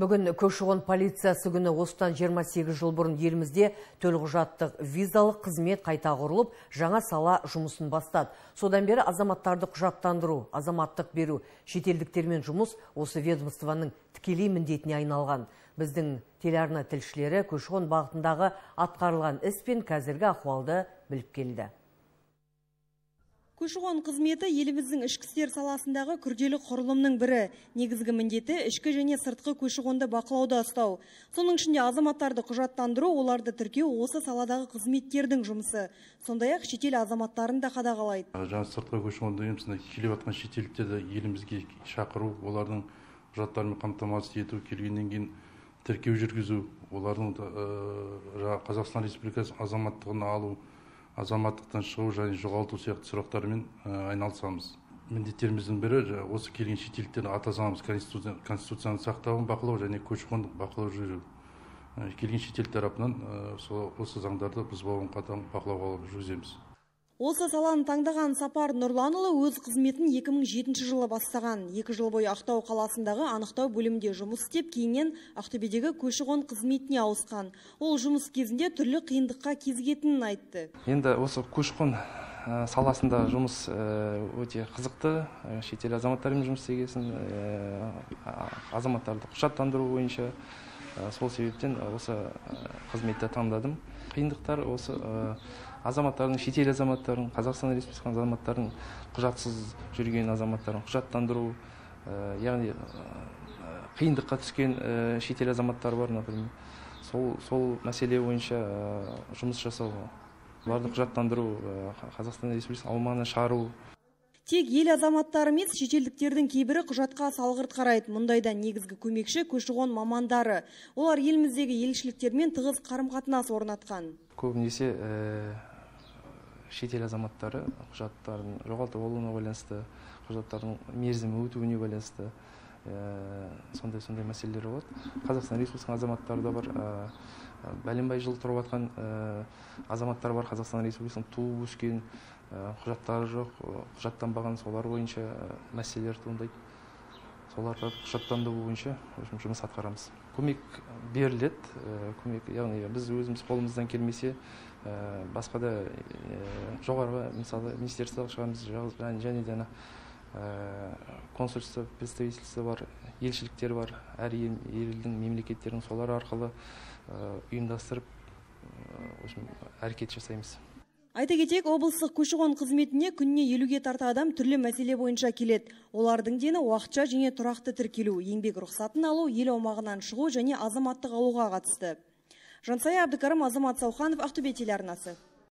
Бүгін көші-қон полициясы күні осыдан 28 жыл бұрын елімізде төлқұжаттық визалық қызмет қайта құрылып, жаңа сала жұмысын бастады. Содан бері азаматтарды құжаттандыру, азаматтық беру, шетелдіктермен жұмыс осы ведомствоның тікелей міндетіне айналған. Біздің телеарна тілшілері көші-қон бағытындағы атқарылған іс пен қазіргі ахуалды біліп келді. Көші-қон қызметі еліміздің ішкі істер саласындағы күрделі құрылымның бірі. Негізгі міндеті ішкі және сыртқы көші-қонды бақылауда ұстау. Соның ішінде азаматтарды құжаттандыру, оларды тіркеу осы саладағы қызметтердің жұмысы. Сондай-ақ шетел азаматтарын да қадағалайды. Жаңа сыртқы көші-қонды емсінде келіп жатқан шетелдіктерді елімізге шақыру, олардың құжаттарымен қамтамасыз ету, келгеннен кейін тіркеу жүргізу, олардың Қазақстан Республикасы азаматтығын алу, азаматтықтан шығу және жоғалту сияқты сұрақтармен айналысамыз. Міндеттеріміздің бірі осы келген шетелдіктердің ата заңымыз конституцияны сақтауын бақылау және көші қонды бақылау жүру. Келген шетел тарапынан осы заңдарды бұзбауын қатаң бақылауға жүргіземіз. Осы саланы таңдаған Сапар Нұрланұлы өз қызметін 2007 жылы бастаған. Екі жыл бойы Ақтау қаласындағы анықтау бөлімінде жұмыс істеп, кейіннен Ақтөбедегі көші-қон қызметіне ауысқан. Ол жұмыс кезінде түрлі қиындыққа кезігетінін айтты. Енді осы көші-қон саласында жұмыс өте қызықты шетел азаматтарымен жұмыс істегесін азаматтарды құжаттандыру бойынша сол себептен осы қызметті таңдадым. Қиындықтар осы азаматтардың шетел азаматтарын қазақстан республикасының азаматтарын құжатсыз жүрген азаматтарын құжаттандыру яғни қиындыққа түскен шетел азаматтар бар например. Сол сол мәселе бойынша жұмыс жасау оларды құжаттандыру қазақстан республикасының аумағынан шығару. Тек ел азаматтары емес шетелдіктердің кейбірі құжатқа салғырт қарайды. Мұндайда негізгі көмекші көші-қон мамандары. Олар еліміздегі елшіліктермен тығыз қарым-қатынас орнатқан. Көбінесе шетел азаматтары құжаттарын жоғалтып алуына байланысты құжаттардың мерзімі өтуіне байланысты сондай сондай мәселелер болады. Қазақстан республикасының азаматтары да бар. Бәленбай жыл тұрып жатқан азаматтар бар. Қазақстан республикасының туып өскен құжаттары жоқ. Құжаттанбаған солар бойынша мәселелер туындайды. Соларды құжаттандыру бойынша жұмыс атқарамыз. Көмек беріледі. Көмек яғни біз өзіміз қолымыздан келмесе басқа да жоғарғы мысалы министерствоға шығамыз және де консульство представительство бар елшіліктер бар әр елдің мемлекеттердің солар арқылы ұйымдастырып әрекет жасаймыз Айта кетейік, облыстық көші-қон қызметіне күніне елуге тарта адам түрлі мәселе бойынша келеді. Олардың дені уақытша және тұрақты тіркелу, еңбек рұқсатын алу, ел аумағынан шығу және азаматтық алуға қатысты. Жансая Абдыкарым Азамат Сауханов, Ақтөбе телеарнасы.